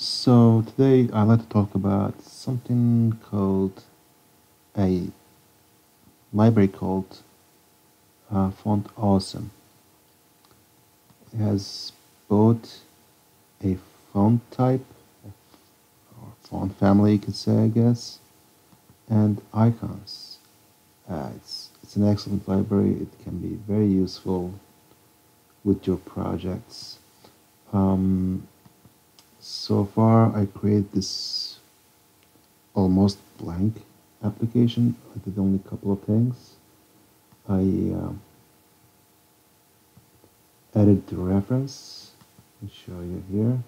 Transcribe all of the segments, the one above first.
So today I'd like to talk about something called a library called uh, Font Awesome. It has both a font type, or font family you could say I guess, and icons. Uh, it's, it's an excellent library, it can be very useful with your projects. Um, so far I created this almost blank application. I did only a couple of things. I uh, added the reference. I'll show you here.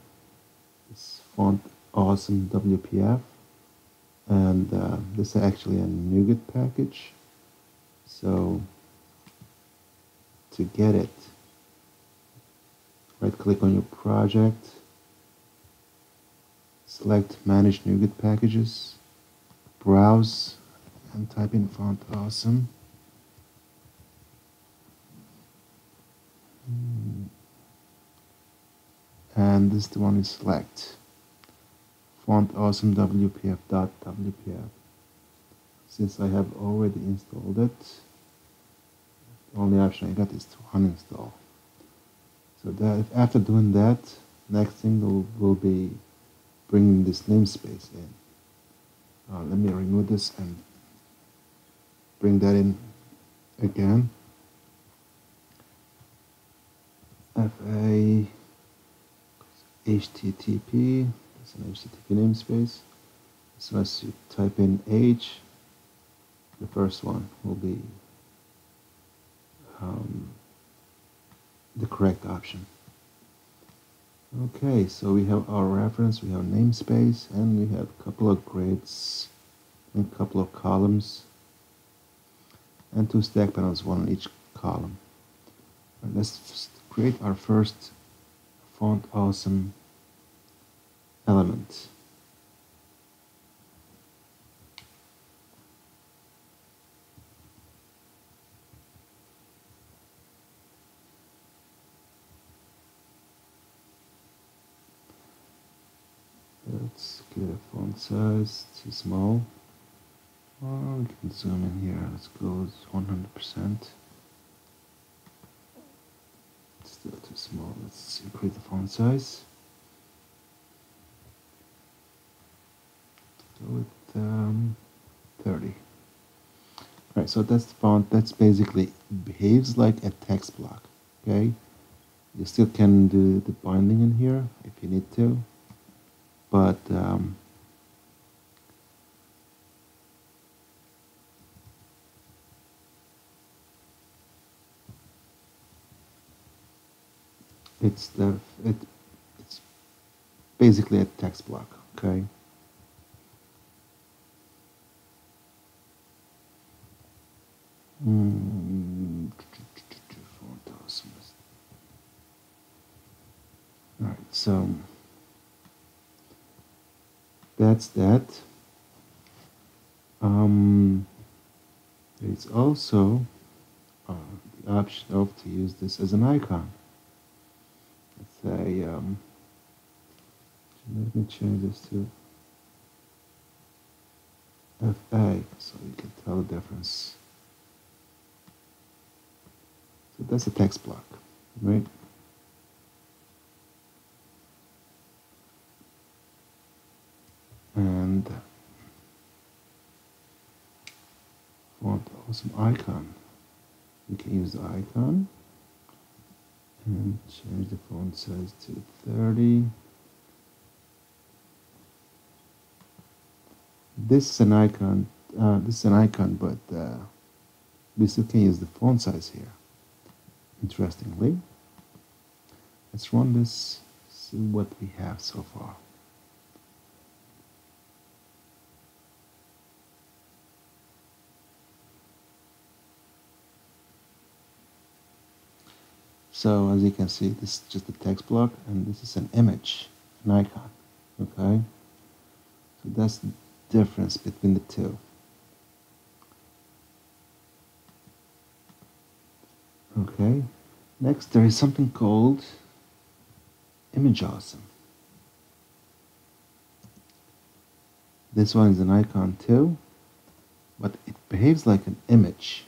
This font awesome WPF and uh, this is actually a NuGet package. So to get it, right click on your project select manage NuGet packages, browse and type in font awesome. And this is the one you select. Font awesome WPF dot WPF. Since I have already installed it, the only option I got is to uninstall. So that after doing that, next thing will, will be bringing this namespace in. Uh, let me remove this and bring that in again. FA HTTP, that's an HTTP namespace. So as you type in H, the first one will be um, the correct option. Okay, so we have our reference, we have namespace, and we have a couple of grids and a couple of columns and two stack panels, one on each column. Right, let's create our first font awesome element. let's get a font size too small. Or we can zoom in here. Let's go 100% still too small. Let's increase the font size. Go with um, 30 Alright, so that's the font that's basically behaves like a text block okay? You still can do the binding in here if you need to but um, it's the it it's basically a text block okay mm. all right so that's that. Um, there's also uh, the option of to use this as an icon. Let's say, um, let me change this to FA so you can tell the difference. So that's a text block, right? and awesome icon. You can use the icon. And change the font size to 30 this is an icon uh, this is an icon but uh, we still can use the font size here. Interestingly let's run this see what we have so far So as you can see, this is just a text block and this is an image, an icon, okay? So that's the difference between the two. Okay, next there is something called Image Awesome. This one is an icon too, but it behaves like an image.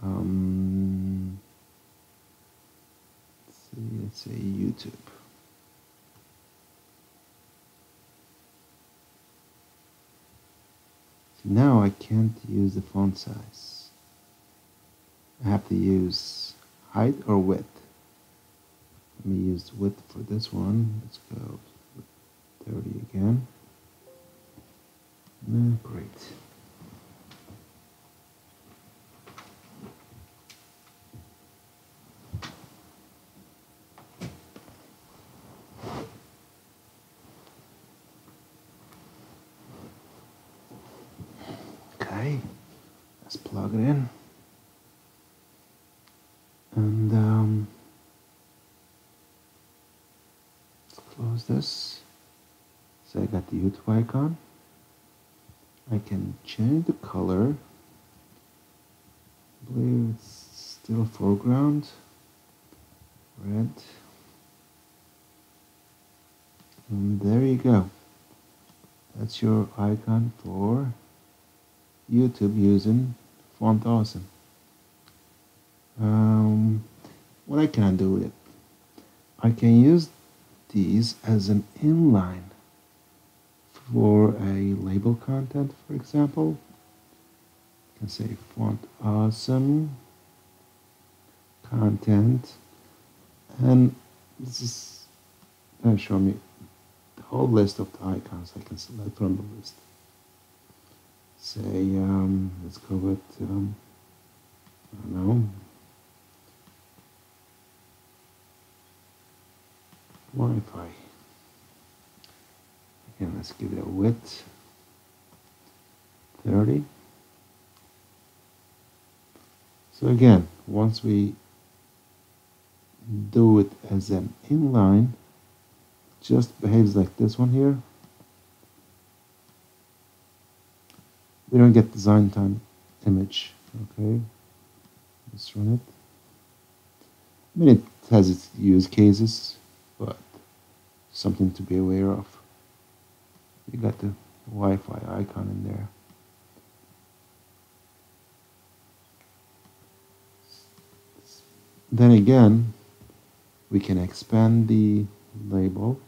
Um, let's say YouTube. So now I can't use the font size. I have to use height or width. Let me use width for this one. Let's go 30 again. Mm, great. Okay, let's plug it in. And um, let's close this. So I got the YouTube icon. I can change the color. I believe it's still foreground. Red. And there you go. That's your icon for YouTube using Font Awesome. Um, what I can do with it? I can use these as an inline for a label content, for example. I can say font awesome content and this is going to show me the whole list of the icons I can select from the list. Say, um, let's go with, um, I don't know, Wi-Fi. Again, let's give it a width 30. So again, once we do it as an inline, just behaves like this one here. We don't get design time image, okay? Let's run it. I mean, it has its use cases, something to be aware of. You got the Wi-Fi icon in there. Then again, we can expand the label,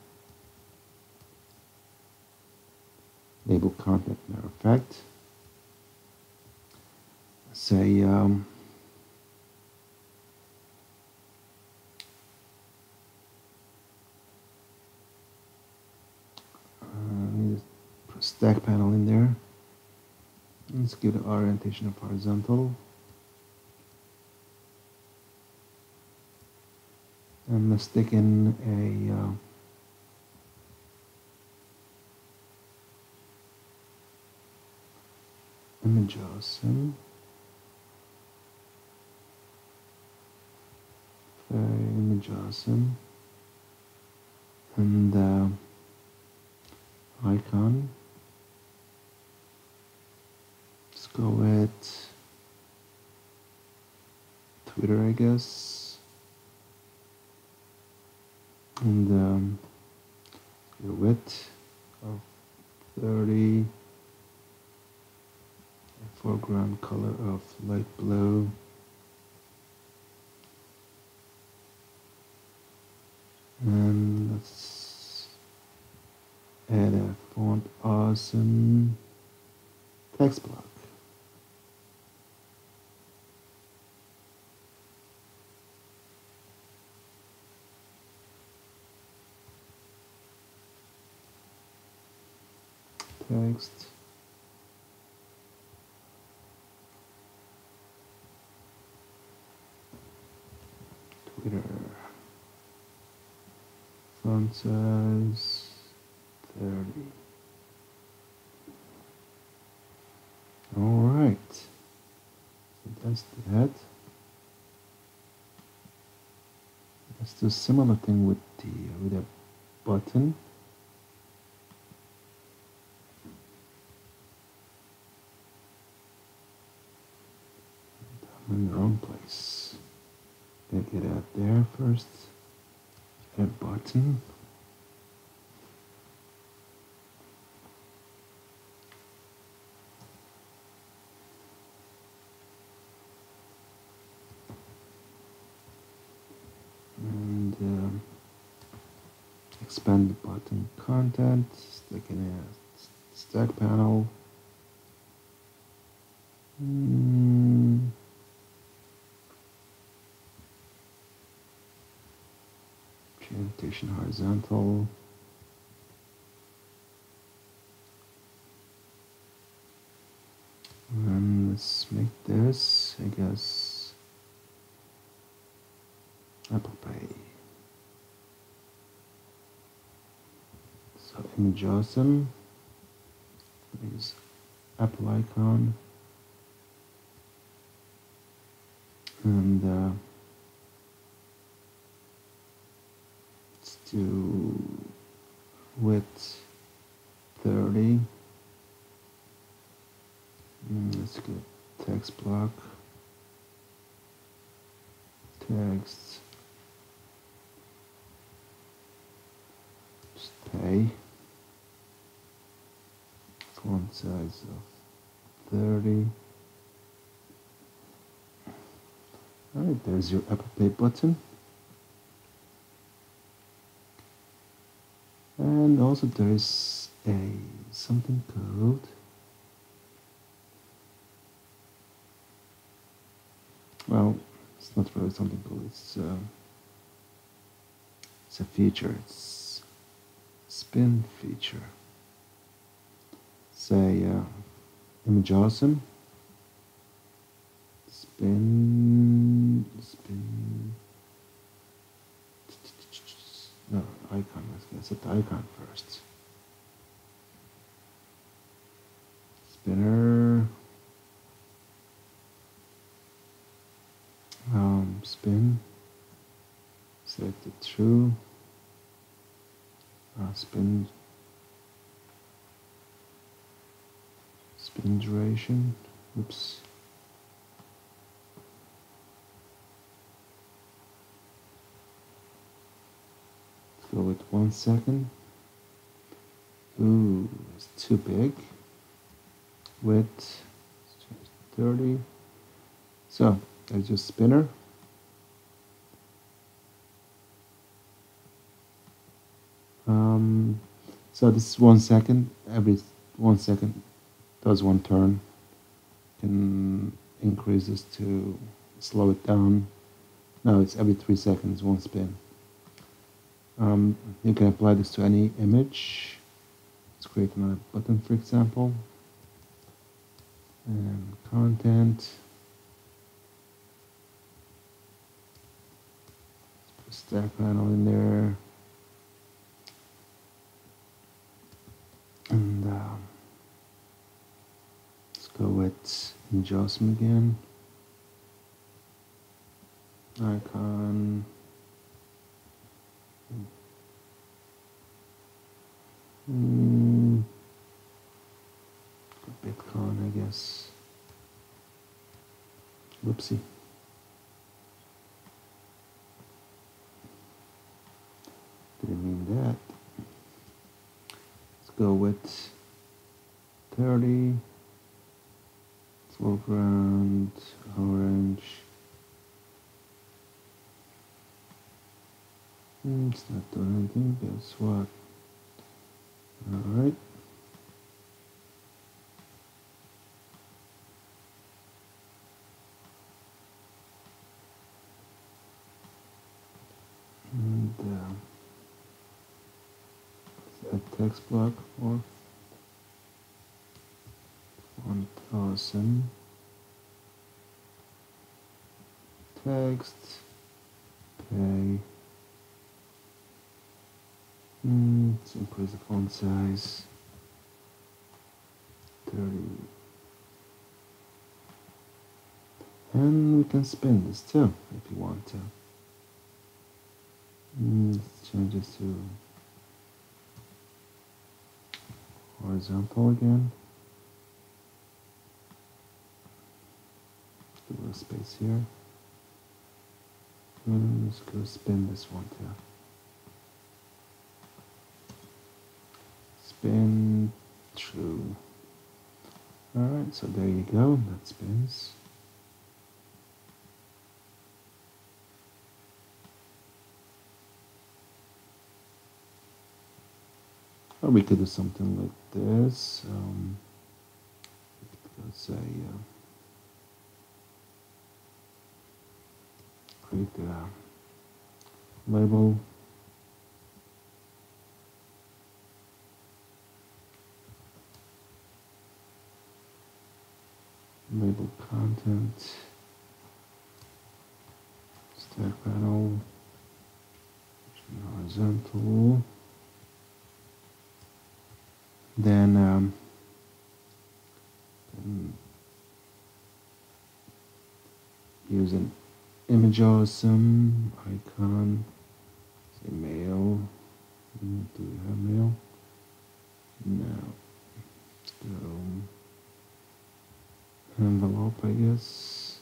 label content matter of fact, say um, stack panel in there. Let's give the orientation of horizontal. And let's stick in a uh, image awesome. Okay, image awesome. And uh, icon. Let's go with Twitter, I guess. And um, your width of 30, foreground color of light blue. And let's add a font awesome text block. Text. Twitter. Font size 30. All right. So that's that. Let's do similar thing with the with a button. In the wrong place. Take it out there first. At bottom. And um, expand the button content, stick in a stack panel. Mm. Orientation horizontal. And let's make this, I guess, Apple Pay. So image awesome. Use Apple icon. And uh, let's width 30. Mm, let's go text block, text, just pay, font size of 30. Alright, there's your Apple Pay button. And also there's a something called well, it's not really something called It's uh, it's a feature. It's spin feature. Say uh, image awesome. Spin, spin. No icon. Let's set the icon first. Spinner. um, spin it true uh, spin spin duration oops go with one second ooh it's too big width 30 so there's your spinner. Um, so this is one second. Every one second does one turn. Can increase this to slow it down. No, it's every three seconds, one spin. Um, you can apply this to any image. Let's create another button, for example. And content. stack panel in there. And um, let's go with JOSM again. Icon. Mm, Bitcoin, I guess. Whoopsie. Didn't mean that. Let's go with 30. Foreground, orange. Mm, it's not doing anything, guess what? Alright. And uh, a text block or 1000 text. Pay mm, let's increase the font size 30 and we can spin this too if you want to mm, let's change this to horizontal again. Do a space here. And let's go spin this one too. Spin true. Alright, so there you go, that spins. or we could do something like this um, let's say uh, create a label label content. Stack panel horizontal. Then um, use an image awesome icon say mail. Do we have mail? No. Let's go envelope I guess.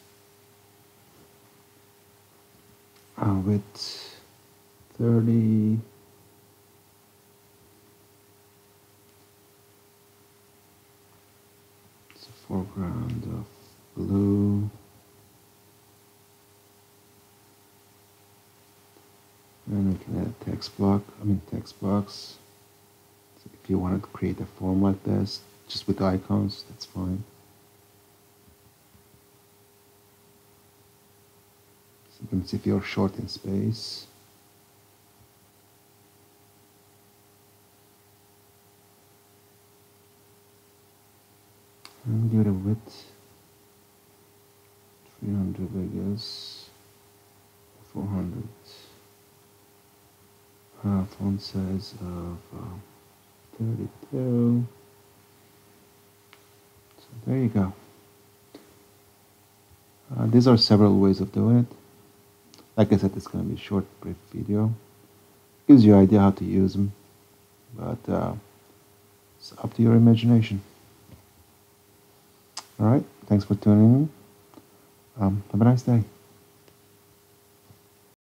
Uh, with 30 it's a foreground of blue. And we can add text block I mean text box. So if you want to create a form like this just with icons that's fine Sometimes if you're short in space. And give it a width. 300 I guess. 400 uh, font size of uh, 32 so there you go. Uh, these are several ways of doing it like I said it's going to be a short brief video. Gives you an idea how to use them but uh, it's up to your imagination. Alright thanks for tuning in. Um, have a nice day